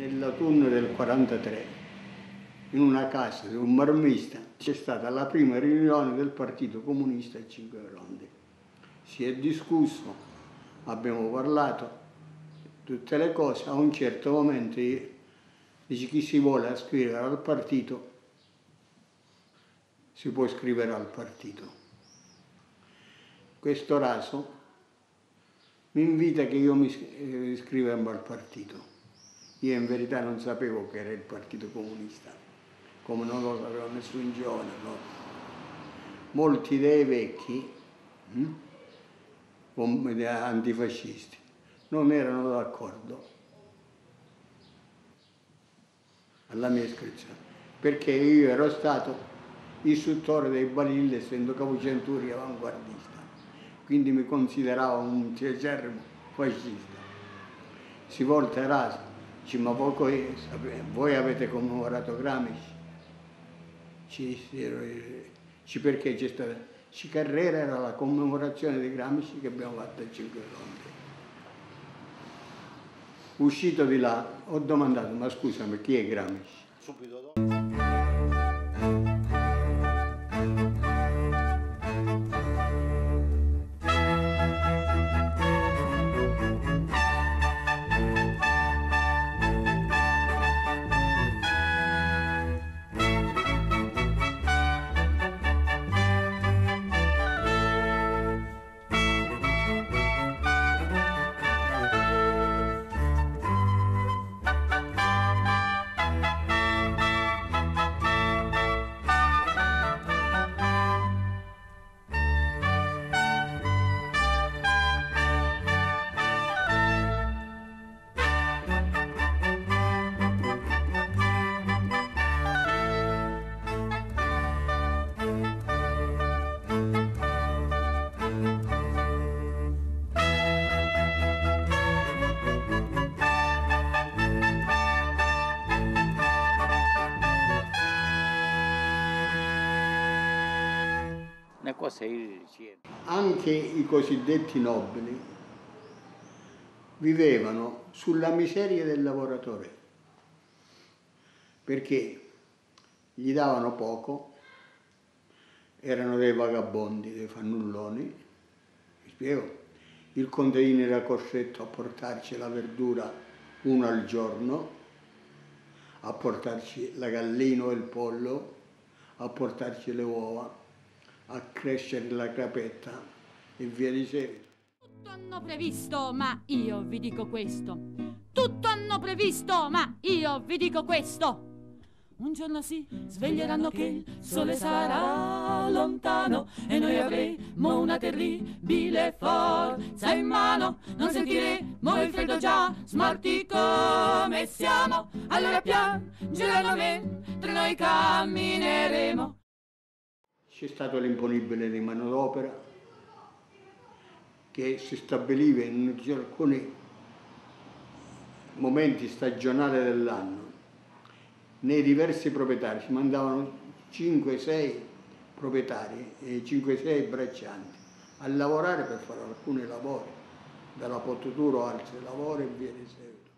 Nell'autunno del 43, in una casa di un marmista, c'è stata la prima riunione del Partito Comunista a Cinque Gronde. Si è discusso, abbiamo parlato, tutte le cose, a un certo momento dice chi si vuole iscrivere al partito si può iscrivere al partito. Questo raso mi invita che io mi iscrivessi al partito. Io in verità non sapevo che era il Partito Comunista, come non lo sapeva nessun giovane. No? Molti dei vecchi, hm, antifascisti, non erano d'accordo alla mia iscrizione, perché io ero stato istruttore dei balilli essendo capocenturi avanguardista, quindi mi consideravo un acerrimo fascista. Si volta raso Dice, ma voi, voi avete commemorato Gramsci? Ci, ci, perché c'è stata? Ci Carrera era la commemorazione di Gramsci che abbiamo fatto a Cinque Ronde. Uscito di là, ho domandato, ma scusami, chi è Gramsci? Subito dopo. Anche i cosiddetti nobili vivevano sulla miseria del lavoratore, perché gli davano poco, erano dei vagabondi, dei fannulloni, mi spiego? Il contadino era costretto a portarci la verdura uno al giorno, a portarci la gallina o il pollo, a portarci le uova a crescere la crapetta e via di seguito. Tutto hanno previsto, ma io vi dico questo. Tutto hanno previsto, ma io vi dico questo. Un giorno si sveglieranno che il sole sarà lontano e noi avremo una terribile forza in mano. Non sentiremo il freddo già smorti come siamo. Allora piangeranno mentre noi cammineremo. C'è stato l'imponibile di manodopera che si stabiliva in alcuni momenti stagionali dell'anno. Nei diversi proprietari si mandavano 5-6 proprietari e 5-6 braccianti a lavorare per fare alcuni lavori, dalla potatura o altri lavori e via di seguito.